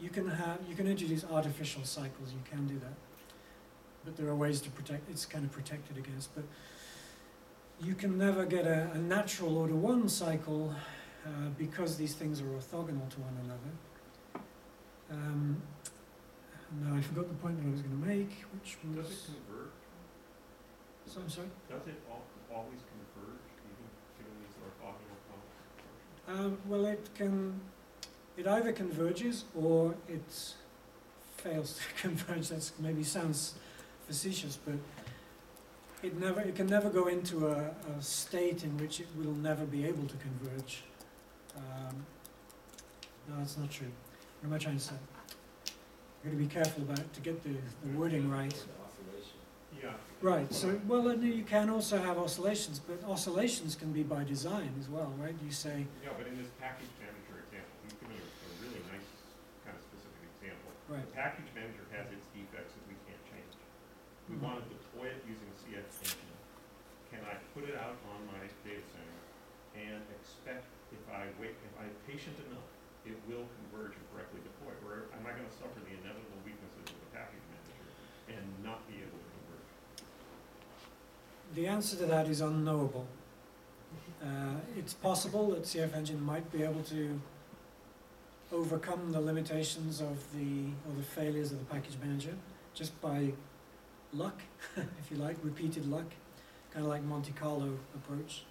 You can have, you can introduce artificial cycles, you can do that. But there are ways to protect, it's kind of protected against, but you can never get a, a natural order one cycle uh, because these things are orthogonal to one another. Um, now I forgot the point that I was going to make, which was. Does it converge? So I'm sorry. Does it al- always converge, even given these orthogonal? Um, well, it can. It either converges or it fails to converge. That's maybe sounds facetious, but it never. It can never go into a, a state in which it will never be able to converge. Um, no, that's not true. What am I trying to say? You've got to be careful about to get the, the wording right. Oscillation. Yeah. Right, so, well, and you can also have oscillations, but oscillations can be by design as well, right? You say, Yeah, but in this package manager example, he's given a, a really nice, kind of specific example. Right, The package manager has its defects that we can't change. We Mhm. want to deploy it using CF engine. Can I put it out on my data center and expect if I wait, if I'm patient enough, it will converge and correctly deploy? Or am I gonna suffer the inevitable weaknesses of the package manager and not be able to converge? the answer to that is unknowable. Uh, it's possible that CF Engine might be able to overcome the limitations of the, or the failures of the package manager just by luck, if you like, repeated luck, kind of like Monte Carlo approach.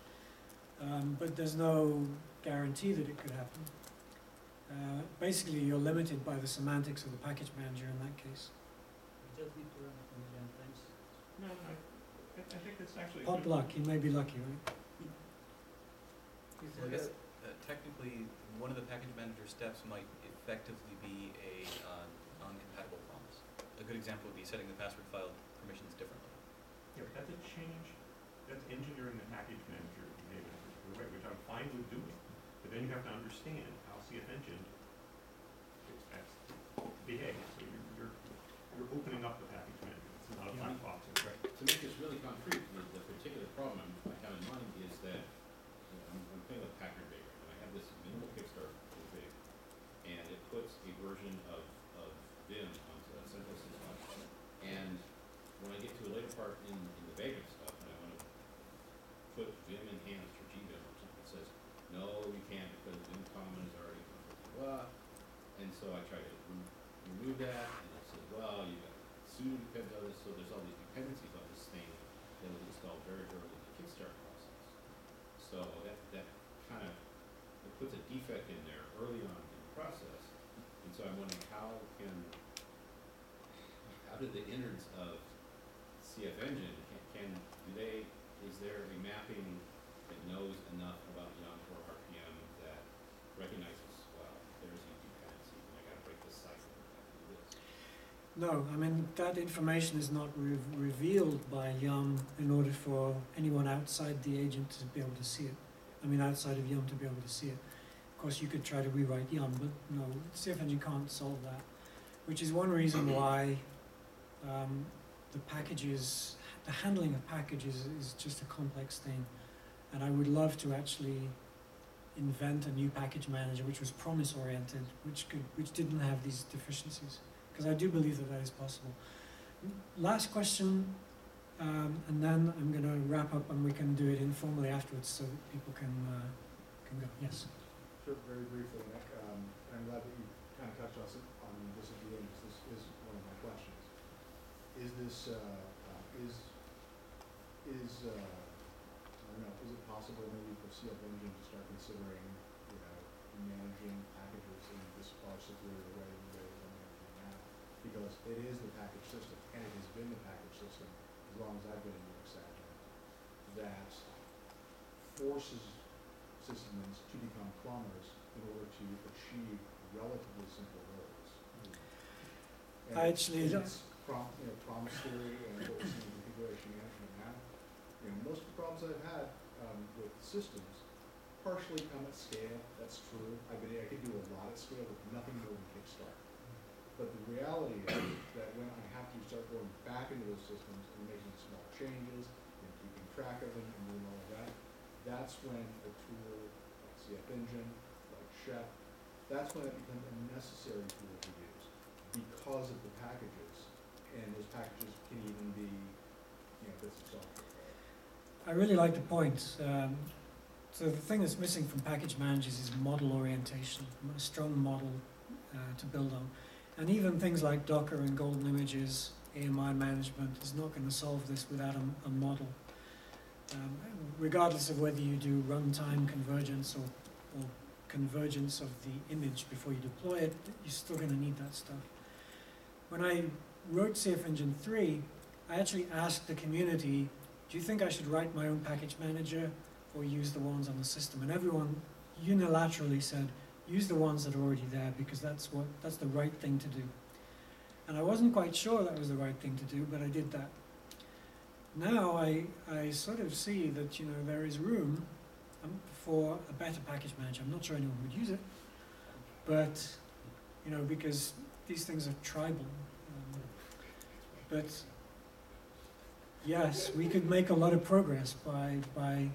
Um, but there's no guarantee that it could happen. Uh, basically, you're limited by the semantics of the package manager in that case. You just need to run a million times. No, I, I I think it's actually. a good- luck, you may be lucky, right? Well, I guess uh, technically, one of the package manager steps might effectively be a uh, non-compatible promise. A good example would be setting the password file permissions differently. Yeah, but that's a change, that's engineering the package manager behavior, which which I'm fine with doing. But then you have to understand how CF Engine expects to behave. So you're, you're, you're opening up the package manager, it's not a black box. Right. To make this really concrete, the, the particular problem I'm- I have in mind is that, you know, I'm, I'm playing with Packard Bigger, and I have this minimal Kickstart config, and it puts a version of, of Vim central system. And when I get to a later part in, in the Vagrant stuff, and I wanna put Vim enhanced or GVim or something, it says, no, you can't, because Vim common is already, blah, and so I try to re- remove that, and it says, well, you got sudo depends on this, so there's all these dependencies on this thing that was installed very early in the Kickstart process. So that, that kind of, it puts a defect in there early on in the process, so I'm wondering how can, how do the innards of CF Engine, can, can, do they, is there a mapping that knows enough about Yum or RPM that recognizes, well, there's a dependency, and I gotta break this cycle, do this? No, I mean, that information is not re- revealed by Yum in order for anyone outside the agent to be able to see it. I mean, outside of Yum to be able to see it. Course, you could try to rewrite the Yum, but no, CF Engine can't solve that. Which is one reason why um, the packages, the handling of packages is just a complex thing. And I would love to actually invent a new package manager which was promise oriented, which could, which didn't have these deficiencies because I do believe that that is possible. Last question, um, and then I'm going to wrap up, and we can do it informally afterwards, so people can uh, can go. Yes. Sure, very briefly, Nick, um, and I'm glad that you kind of touched on, on this at the end, because this is one of my questions. Is this, uh, uh, is, is, uh, I don't know, is it possible maybe for CF Engine to start considering, you know, managing packages in this far superior way than they are managing now? Because it is the package system, and it has been the package system as long as I've been in Unix admin, that forces systems to become plumbers in order to achieve relatively simple goals. And I actually it's prom, you know, promise theory and what we see in configuration management now. You know, most of the problems I've had, um, with systems partially come at scale, that's true. I could, I could do a lot at scale with nothing more than Kickstart. But the reality is that when I have to start going back into those systems and making small changes and keeping track of them and doing all of that, that's when a tool like CF Engine, like Chef, that's when it becomes a necessary tool to use because of the packages. and those packages can even be, you know, bits of software. I really like the point. Um, so the thing that's missing from package managers is model orientation, a strong model uh, to build on. And even things like Docker and Golden Images, AMI management is not going to solve this without a, a model. Um, regardless of whether you do runtime convergence or, or convergence of the image before you deploy it, you're still going to need that stuff. When I wrote CF Engine 3, I actually asked the community do you think I should write my own package manager or use the ones on the system? And everyone unilaterally said, use the ones that are already there because that's what that's the right thing to do. And I wasn't quite sure that was the right thing to do, but I did that. Now I, I sort of see that you know there is room um, for a better package manager. I'm not sure anyone would use it, but you know because these things are tribal. Um, but yes, we could make a lot of progress by by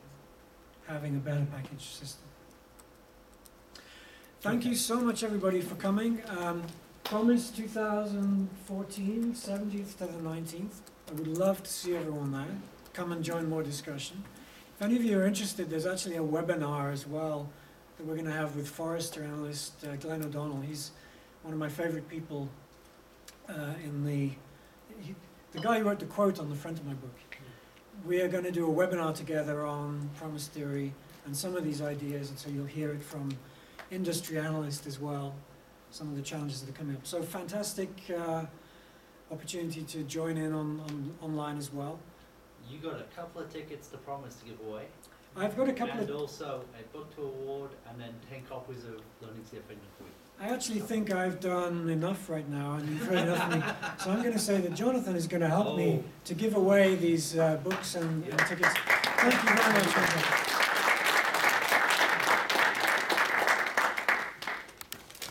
having a better package system. Thank you so much, everybody, for coming. Um, promise 2014, 17th to the 19th. I would love to see everyone there. Come and join more discussion. If any of you are interested, there's actually a webinar as well that we're going to have with Forrester analyst uh, Glenn O'Donnell. He's one of my favorite people uh, in the, he, the guy who wrote the quote on the front of my book. We are going to do a webinar together on promise theory and some of these ideas, and so you'll hear it from industry analysts as well, some of the challenges that are coming up. So fantastic uh, opportunity to join in on, on online as well. You got a couple of tickets to promise to give away. I've got a couple And of. also a book to award and then ten copies of Learning CF Engine three. I actually think I've done enough right now, and you've heard enough of me. So I'm going to say that Jonathan is going to help me Oh. to give away these uh, books and, and tickets. Thank you very much. Jonathan.